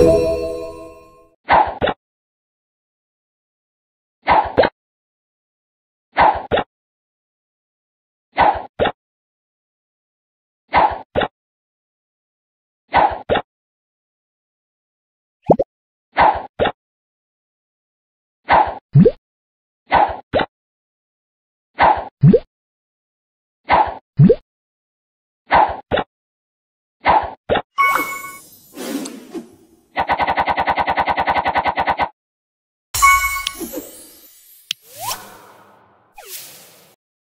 you.